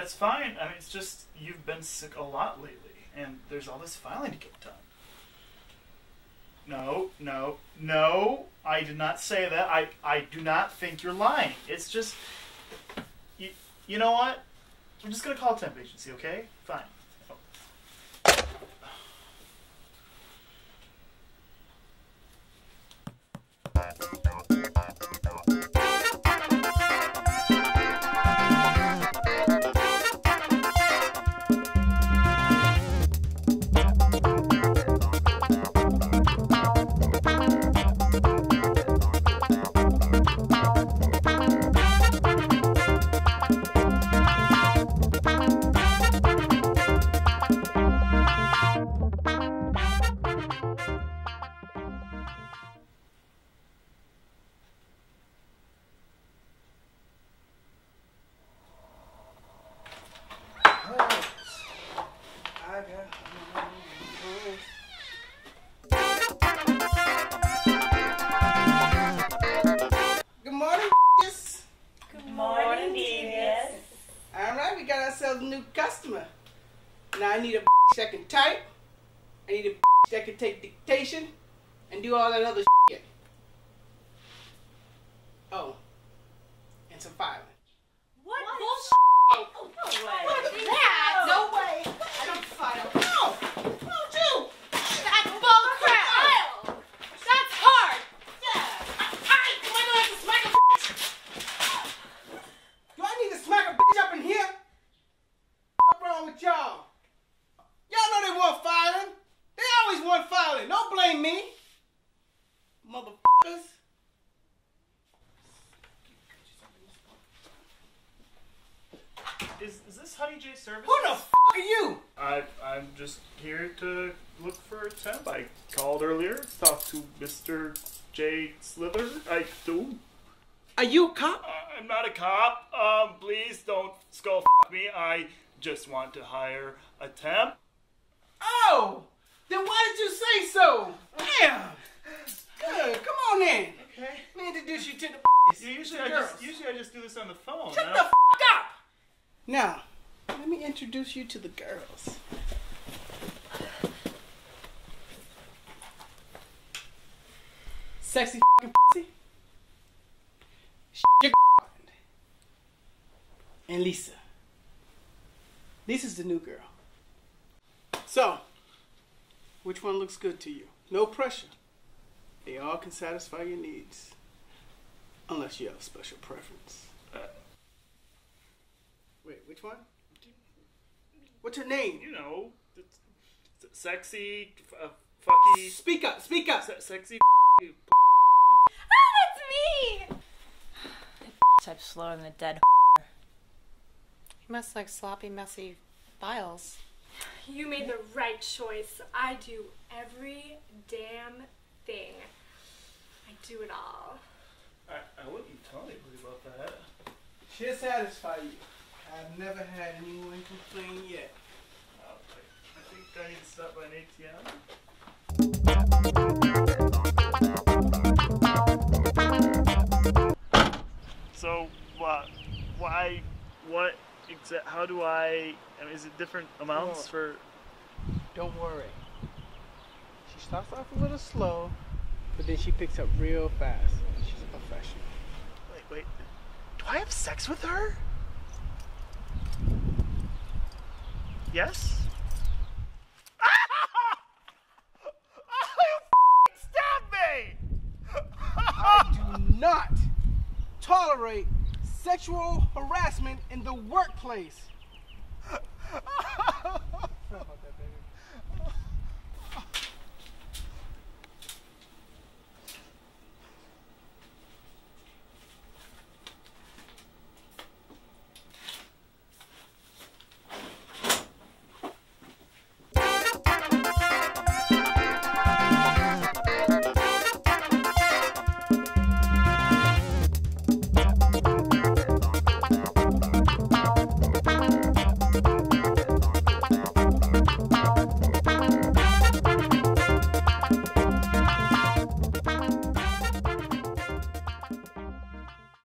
That's fine. I mean, it's just you've been sick a lot lately, and there's all this filing to get done. No, no, no. I did not say that. I, I do not think you're lying. It's just, you, you know what? I'm just gonna call temp agency, okay? Fine. Got ourselves a new customer. Now I need a that can type. I need a that can take dictation and do all that other shit. Oh, and some filing. What, bullshit? Oh, no way. What is that? No way. I don't file. No. Don't you? That's bull crap. That's hard. Do I need to smack a bitch up in here? What's wrong with y'all? Y'all know they want filing. They always want filing. Don't blame me. Motherfuckers. Is, is this Honey J service? Who the f are you? I, I'm just here to look for a temp. I called earlier, talked to Mr. J Slither. I do. Are you a cop? Uh, I'm not a cop. Um, please don't skull f- me. I just want to hire a temp. Oh, then why did you say so? Damn. Good. Come on in. Okay. Let me introduce you to the Yeah, usually I girls. just usually I just do this on the phone. Shut the f up. Now, let me introduce you to the girls. Sexy fing pussy. And Lisa. Lisa's the new girl. So, which one looks good to you? No pressure. They all can satisfy your needs. Unless you have a special preference. Uh, Wait, which one? What's her name? you know, it's, it's sexy, f- uh, fucky, Speak up, speak up. se- sexy. Ah, that's me. Type slower than a dead. You must like sloppy, messy files. You made the right choice. I do every damn thing. I do it all. I, I wouldn't tell anybody about that. She'll satisfy you. I've never had anyone complain yet. Uh, I, I think I need to stop by an ATM. So, uh, why, what, exa- how do I, I mean, is it different amounts for, Don't worry. She starts off a little slow, but then she picks up real fast. She's a professional. wait, wait, do I have sex with her? Yes? oh, you stabbed me! I do not tolerate sexual harassment in the workplace. Sorry about that.